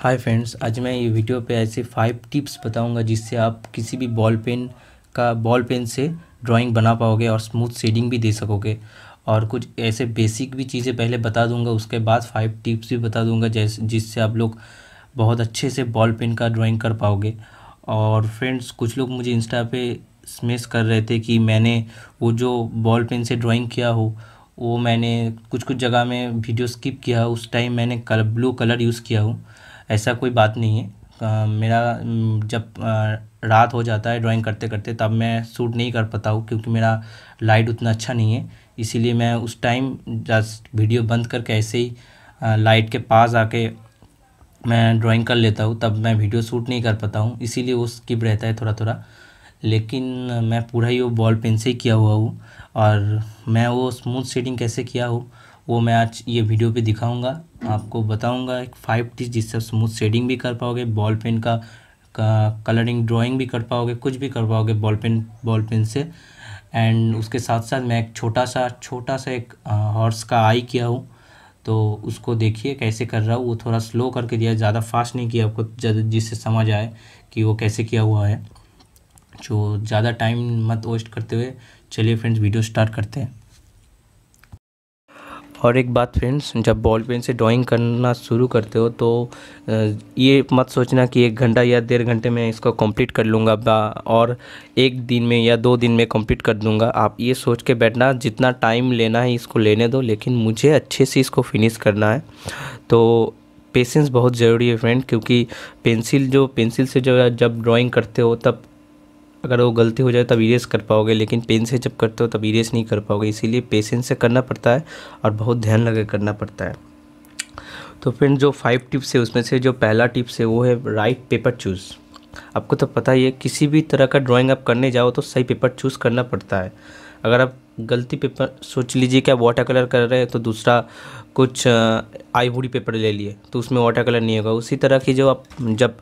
Hi friends आज मैं ये वीडियो पे ऐसे फाइव टिप्स बताऊँगा जिससे आप किसी भी बॉल पेन का बॉल पेन से ड्राइंग बना पाओगे और स्मूथ शेडिंग भी दे सकोगे। और कुछ ऐसे बेसिक भी चीज़ें पहले बता दूँगा, उसके बाद फाइव टिप्स भी बता दूँगा जैसे, जिससे आप लोग बहुत अच्छे से बॉल पेन का ड्राइंग कर पाओगे। और फ्रेंड्स कुछ लोग मुझे इंस्टा पे स्मेस कर रहे थे कि मैंने वो जो बॉल पेन से ड्राइंग किया हो, वो मैंने कुछ कुछ जगह में वीडियो स्किप किया उस टाइम मैंने कल ब्लू कलर यूज़ किया हूँ। ऐसा कोई बात नहीं है। मेरा जब रात हो जाता है ड्राइंग करते करते तब मैं शूट नहीं कर पाता हूँ क्योंकि मेरा लाइट उतना अच्छा नहीं है। इसीलिए मैं उस टाइम जस्ट वीडियो बंद करके ऐसे ही लाइट के पास आके मैं ड्राइंग कर लेता हूँ, तब मैं वीडियो शूट नहीं कर पाता हूँ। इसीलिए वो स्किप रहता है थोड़ा थोड़ा लेकिन मैं पूरा ही वो बॉल पेन से ही किया हुआ हूँ और मैं वो स्मूथ शेडिंग कैसे किया हूँ वो मैं आज ये वीडियो पे दिखाऊँगा आपको बताऊँगा एक फाइव टिप्स जिससे आप स्मूथ शेडिंग भी कर पाओगे बॉल पेन का, का कलरिंग ड्राइंग भी कर पाओगे कुछ भी कर पाओगे बॉल पेन बॉल पेन से। एंड उसके साथ साथ मैं एक छोटा सा छोटा सा एक हॉर्स का आई किया हूँ। तो उसको देखिए कैसे कर रहा हूँ वो थोड़ा स्लो करके दिया ज़्यादा फास्ट नहीं किया आपको जिससे समझ आए कि वो कैसे किया हुआ है। जो ज़्यादा टाइम मत वेस्ट करते हुए चलिए फ्रेंड्स वीडियो स्टार्ट करते हैं। और एक बात फ्रेंड्स जब बॉल पेन से ड्राइंग करना शुरू करते हो तो ये मत सोचना कि एक घंटा या डेढ़ घंटे में इसको कंप्लीट कर लूँगा और एक दिन में या दो दिन में कंप्लीट कर दूँगा। आप ये सोच के बैठना, जितना टाइम लेना है इसको लेने दो, लेकिन मुझे अच्छे से इसको फिनिश करना है। तो पेशेंस बहुत ज़रूरी है फ्रेंड क्योंकि पेंसिल जो पेंसिल से जो जब ड्राइंग करते हो, तब अगर वो गलती हो जाए तब इरेज कर पाओगे, लेकिन पेन से जब करते हो तब इरेज नहीं कर पाओगे, इसीलिए पेशेंस से करना पड़ता है और बहुत ध्यान लगा करना पड़ता है। तो फ्रेंड जो फाइव टिप्स है, उसमें से जो पहला टिप्स है, वो है राइट पेपर चूज़ आपको तो पता ही है, किसी भी तरह का ड्राइंग आप करने जाओ तो सही पेपर चूज़ करना पड़ता है। अगर आप गलती पेपर सोच लीजिए कि आप वाटर कलर कर रहे हैं तो दूसरा कुछ आईवुडी पेपर ले लिए तो उसमें वाटर कलर नहीं होगा। उसी तरह की जो आप, जब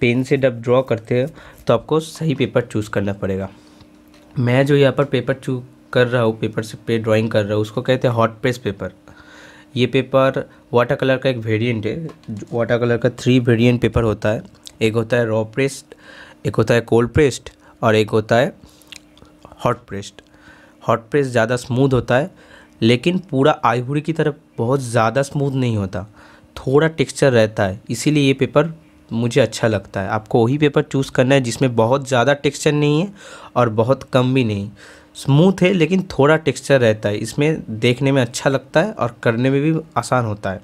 पेन से जब ड्रॉ करते हो तो आपको सही पेपर चूज़ करना पड़ेगा। मैं जो यहाँ पर पेपर चू कर रहा हूँ पेपर से पे ड्राइंग कर रहा हूँ, उसको कहते हैं हॉट प्रेस पेपर ये पेपर वाटर कलर का एक वेरिएंट है वाटर कलर का थ्री वेरिएंट पेपर होता है। एक होता है रॉ प्रेस्ड एक होता है कोल्ड प्रेस्ड और एक होता है हॉट प्रेस्ड हॉट प्रेस ज़्यादा स्मूथ होता है, लेकिन पूरा आईवरी की तरफ़ बहुत ज़्यादा स्मूथ नहीं होता। थोड़ा टेक्सचर रहता है, इसीलिए ये पेपर मुझे अच्छा लगता है। आपको वही पेपर चूज़ करना है जिसमें बहुत ज़्यादा टेक्सचर नहीं है और बहुत कम भी नहीं। स्मूथ है, लेकिन थोड़ा टेक्सचर रहता है। इसमें देखने में अच्छा लगता है और करने में भी आसान होता है।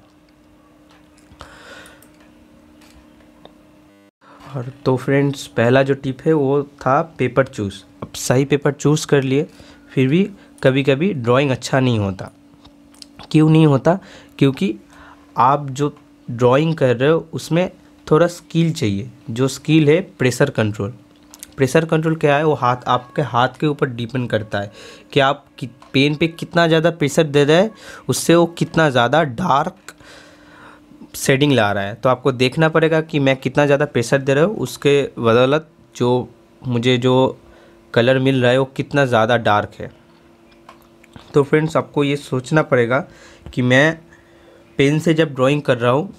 और तो फ्रेंड्स पहला जो टिप है वो था पेपर चूज़ अब सही पेपर चूज़ कर लिए, फिर भी कभी कभी ड्राइंग अच्छा नहीं होता। क्यों नहीं होता? क्योंकि आप जो ड्राइंग कर रहे हो, उसमें थोड़ा स्किल चाहिए जो स्किल है प्रेशर कंट्रोल। प्रेशर कंट्रोल क्या है? वो हाथ आपके हाथ के ऊपर डिपेंड करता है कि आप कि, पेन पे कितना ज़्यादा प्रेशर दे रहे हैं उससे वो कितना ज़्यादा डार्क शेडिंग ला रहा है। तो आपको देखना पड़ेगा कि मैं कितना ज़्यादा प्रेशर दे रहा हूँ उसके बदौलत जो मुझे जो कलर मिल रहा है वो कितना ज़्यादा डार्क है। तो फ्रेंड्स आपको ये सोचना पड़ेगा कि मैं पेन से जब ड्राइंग कर रहा हूँ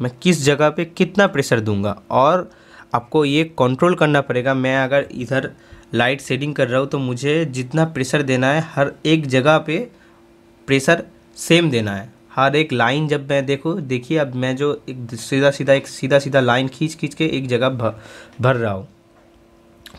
मैं किस जगह पे कितना प्रेशर दूँगा? और आपको ये कंट्रोल करना पड़ेगा। मैं अगर इधर लाइट सेटिंग कर रहा हूँ तो मुझे जितना प्रेशर देना है, हर एक जगह पे प्रेशर सेम देना है। हर एक लाइन जब मैं देखो, देखिए, अब मैं जो एक सीधा सीधा एक सीधा सीधा लाइन खींच खींच के एक जगह भर रहा हूँ।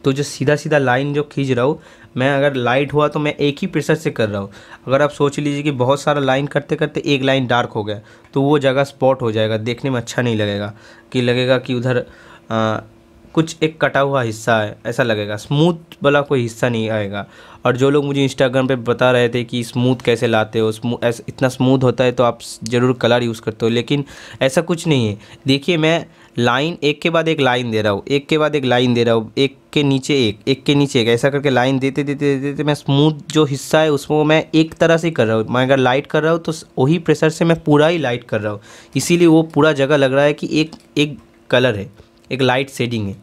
तो जो सीधा सीधा लाइन जो खींच रहा हूँ मैं अगर लाइट हुआ तो मैं एक ही प्रेशर से कर रहा हूँ। अगर आप सोच लीजिए कि बहुत सारा लाइन करते करते एक लाइन डार्क हो गया तो वो जगह स्पॉट हो जाएगा देखने में अच्छा नहीं लगेगा। कि लगेगा कि उधर आ, कुछ एक कटा हुआ हिस्सा है ऐसा लगेगा। स्मूथ वाला कोई हिस्सा नहीं आएगा। और जो लोग मुझे इंस्टाग्राम पे बता रहे थे कि स्मूथ कैसे लाते हो स्मू ऐसा इतना स्मूथ होता है तो आप ज़रूर कलर यूज़ करते हो लेकिन ऐसा कुछ नहीं है। देखिए मैं लाइन, एक के बाद एक लाइन दे रहा हूँ, एक के बाद एक लाइन दे रहा हूँ, एक के नीचे एक एक के नीचे एक, ऐसा करके लाइन देते देते देते देते मैं स्मूथ जो हिस्सा है उसको मैं एक तरह से कर रहा हूँ। मैं अगर लाइट कर रहा हूँ तो वही प्रेशर से मैं पूरा ही लाइट कर रहा हूँ। इसीलिए वो पूरा जगह लग रहा है कि एक एक कलर है, एक लाइट शेडिंग है।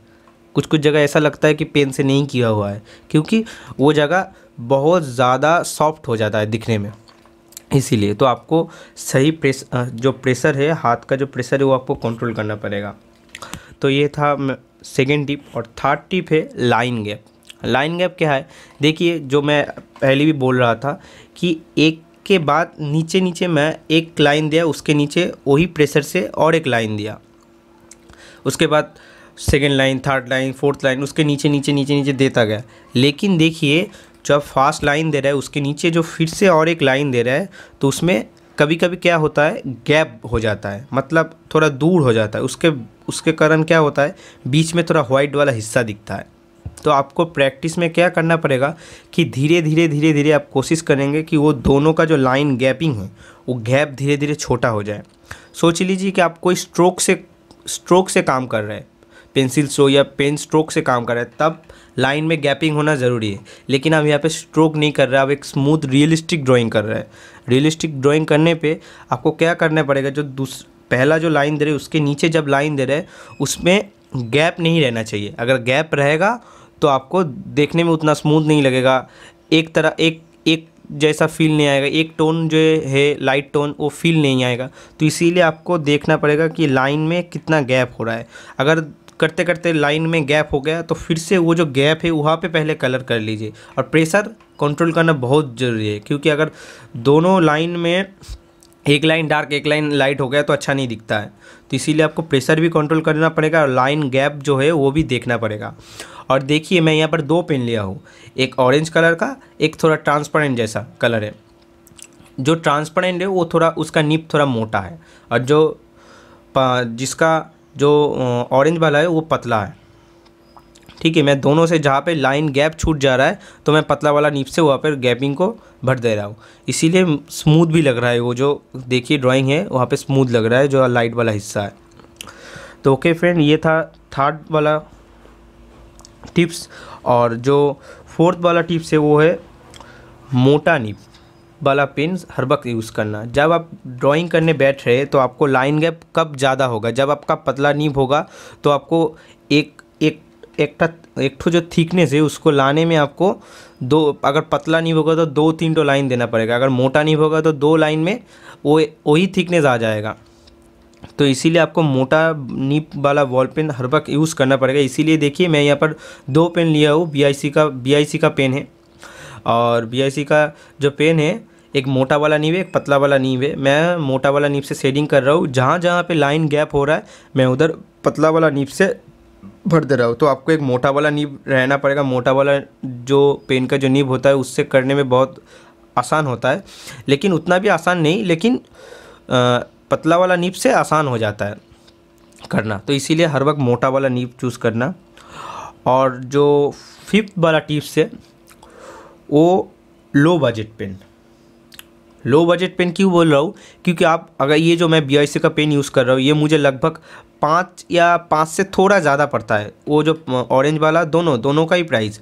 कुछ कुछ जगह ऐसा लगता है कि पेन से नहीं किया हुआ है, क्योंकि वो जगह बहुत ज़्यादा सॉफ्ट हो जाता है दिखने में। इसीलिए तो आपको सही प्रेस जो प्रेशर है, हाथ का जो प्रेशर है, वो आपको कंट्रोल करना पड़ेगा। तो ये था सेकेंड टिप और थर्ड टिप है लाइन गैप लाइन गैप क्या है? देखिए, जो मैं पहले भी बोल रहा था कि एक के बाद नीचे नीचे मैं एक लाइन दिया, उसके नीचे वही प्रेशर से और एक लाइन दिया। उसके बाद second line third line fourth line उसके नीचे नीचे नीचे नीचे देता गया। लेकिन देखिए जब फास्ट लाइन दे रहा है, उसके नीचे जो फिर से और एक लाइन दे रहा है तो उसमें कभी कभी क्या होता है गैप हो जाता है। मतलब थोड़ा दूर हो जाता है। उसके उसके कारण क्या होता है, बीच में थोड़ा वाइट वाला हिस्सा दिखता है। तो आपको प्रैक्टिस में क्या करना पड़ेगा कि धीरे धीरे धीरे धीरे आप कोशिश करेंगे कि वो दोनों का जो लाइन गैपिंग है, वो गैप धीरे धीरे छोटा हो जाए। सोच लीजिए कि आप कोई स्ट्रोक से स्ट्रोक से काम कर रहे हैं। पेंसिल स्ट्रोक या पेन स्ट्रोक से काम कर रहे हैं, तब लाइन में गैपिंग होना ज़रूरी है। लेकिन आप यहाँ पे स्ट्रोक नहीं कर रहे, आप एक स्मूथ, रियलिस्टिक ड्राइंग कर रहे हैं। रियलिस्टिक ड्राइंग करने पे आपको क्या करना पड़ेगा, जो दूस, पहला जो लाइन दे रहे उसके नीचे जब लाइन दे रहे उसमें गैप नहीं रहना चाहिए। अगर गैप रहेगा तो आपको देखने में उतना स्मूथ नहीं लगेगा। एक तरह, एक एक जैसा फील नहीं आएगा। एक टोन जो है, लाइट टोन, वो फील नहीं आएगा। तो इसीलिए आपको देखना पड़ेगा कि लाइन में कितना गैप हो रहा है। अगर करते करते लाइन में गैप हो गया तो फिर से वो जो गैप है, वहाँ पे पहले कलर कर लीजिए। और प्रेशर कंट्रोल करना बहुत ज़रूरी है, क्योंकि अगर दोनों लाइन में एक लाइन डार्क एक लाइन लाइट हो गया तो अच्छा नहीं दिखता है। तो इसीलिए आपको प्रेशर भी कंट्रोल करना पड़ेगा और लाइन गैप जो है, वो भी देखना पड़ेगा। और देखिए, मैं यहाँ पर दो पेन लिया हूँ। एक ऑरेंज कलर का, एक थोड़ा ट्रांसपेरेंट जैसा कलर है। जो ट्रांसपेरेंट है, वो थोड़ा, उसका निप थोड़ा मोटा है। और जो जिसका जो ऑरेंज वाला है, वो पतला है। ठीक है, मैं दोनों से जहाँ पे लाइन गैप छूट जा रहा है तो मैं पतला वाला नीप से वहाँ पर गैपिंग को भर दे रहा हूँ। इसीलिए स्मूथ भी लग रहा है वो जो, देखिए ड्राइंग है, वहाँ पे स्मूथ लग रहा है, जो लाइट वाला हिस्सा है। तो ओके फ्रेंड ये था थर्ड वाला टिप्स और जो फोर्थ वाला टिप्स है, वो है मोटा नीप। वाला पेन हर वक्त यूज़ करना। जब आप ड्राइंग करने बैठ रहे तो आपको लाइन गैप कब ज़्यादा होगा? जब आपका पतला नीब होगा तो आपको एक एक एक एक ठो जो थिकनेस है, उसको लाने में आपको दो, अगर पतला नीब होगा तो दो, तीन टो लाइन देना पड़ेगा। अगर मोटा नीब होगा तो दो लाइन में वो, वही थिकनेस आ जाएगा। तो इसीलिए आपको मोटा नीप वाला वॉल पेन हर वक्त यूज़ करना पड़ेगा। इसीलिए देखिए, मैं यहाँ पर दो पेन लिया हूँ। बी का बी का पेन है। और BIC का जो पेन है एक मोटा वाला नीब है एक पतला वाला नीब है। मैं मोटा वाला नीब से शेडिंग कर रहा हूँ। जहाँ जहाँ पे लाइन गैप हो रहा है मैं उधर पतला वाला नीब से भर दे रहा हूँ। तो आपको एक मोटा वाला नीब रहना पड़ेगा। मोटा वाला जो पेन का जो नीब होता है उससे करने में बहुत आसान होता है। लेकिन उतना भी आसान नहीं लेकिन आ, पतला वाला नीब से आसान हो जाता है करना। तो इसीलिए हर वक्त मोटा वाला नीब चूज़ करना। और जो फिफ्थ वाला टिप्स है वो low budget pen low budget pen क्यों बोल रहा हूँ? क्योंकि आप, अगर ये जो मैं बी का पेन यूज़ कर रहा हूँ, ये मुझे लगभग पाँच या पाँच से थोड़ा ज़्यादा पड़ता है। वो जो ऑरेंज वाला, दोनों दोनों का ही प्राइस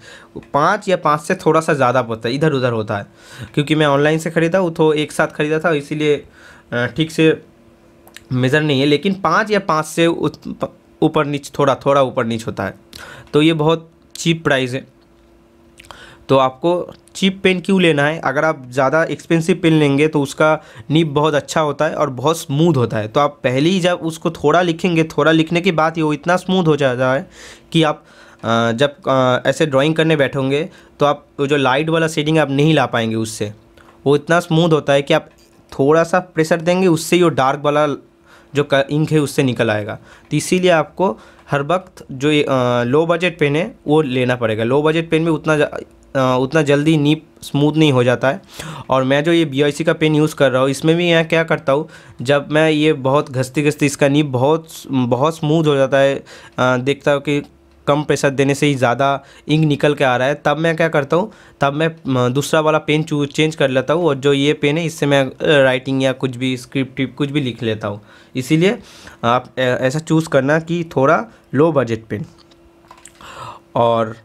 पाँच या पाँच से थोड़ा सा ज़्यादा पड़ता है, इधर उधर होता है। क्योंकि मैं ऑनलाइन से ख़रीदा हूँ तो एक साथ ख़रीदा था, इसीलिए ठीक से मेज़र नहीं है। लेकिन पाँच या पाँच से ऊपर नीच, थोड़ा थोड़ा ऊपर नीच होता है। तो ये बहुत चीप प्राइस है। तो आपको चीप पेन क्यों लेना है? अगर आप ज़्यादा एक्सपेंसिव पेन लेंगे तो उसका निब बहुत अच्छा होता है और बहुत स्मूथ होता है। तो आप पहले ही जब उसको थोड़ा लिखेंगे, थोड़ा लिखने के बाद ही वो इतना स्मूथ हो जाता है कि आप जब ऐसे ड्राइंग करने बैठोगे तो आप जो लाइट वाला शेडिंग आप नहीं ला पाएँगे उससे। वो इतना स्मूथ होता है कि आप थोड़ा सा प्रेशर देंगे, उससे ही डार्क वाला जो इंक है, उससे निकल आएगा। तो इसीलिए आपको हर वक्त जो लो बजट पेन है, वो लेना पड़ेगा। लो बजट पेन में उतना उतना जल्दी नीप स्मूथ नहीं हो जाता है। और मैं जो ये बी का पेन यूज़ कर रहा हूँ, इसमें भी यहाँ क्या करता हूँ, जब मैं ये बहुत घसती घसती इसका नीप बहुत बहुत स्मूथ हो जाता है देखता हूँ कि कम प्रेशर देने से ही ज़्यादा इंक निकल के आ रहा है, तब मैं क्या करता हूँ, तब मैं दूसरा वाला पेन चेंज कर लेता हूँ और जो ये पेन है, इससे मैं राइटिंग या कुछ भी स्क्रिप्ट कुछ भी लिख लेता हूँ। इसीलिए आप ऐसा चूज़ करना कि थोड़ा लो बजट पेन। और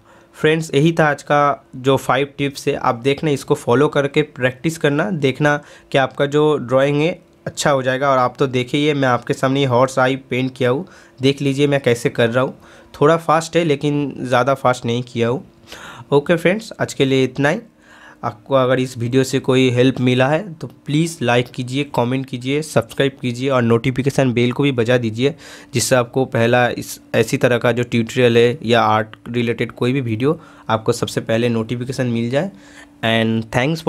फ्रेंड्स, यही था आज का जो फाइव टिप्स है। आप देखना, इसको फॉलो करके प्रैक्टिस करना, देखना कि आपका जो ड्राइंग है अच्छा हो जाएगा। और आप तो देखिए, मैं आपके सामने हॉर्स आई पेंट किया हूँ। देख लीजिए मैं कैसे कर रहा हूँ। थोड़ा फास्ट है, लेकिन ज़्यादा फास्ट नहीं किया हूँ। ओके फ्रेंड्स आज के लिए इतना ही। आपको अगर इस वीडियो से कोई हेल्प मिला है तो प्लीज़ लाइक कीजिए कमेंट कीजिए सब्सक्राइब कीजिए और नोटिफिकेशन बेल को भी बजा दीजिए, जिससे आपको पहला इस, ऐसी तरह का जो ट्यूटोरियल है या आर्ट रिलेटेड कोई भी वीडियो आपको सबसे पहले नोटिफिकेशन मिल जाए। And thanks